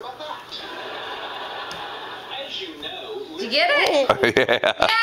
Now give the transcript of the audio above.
Did you get it? yeah.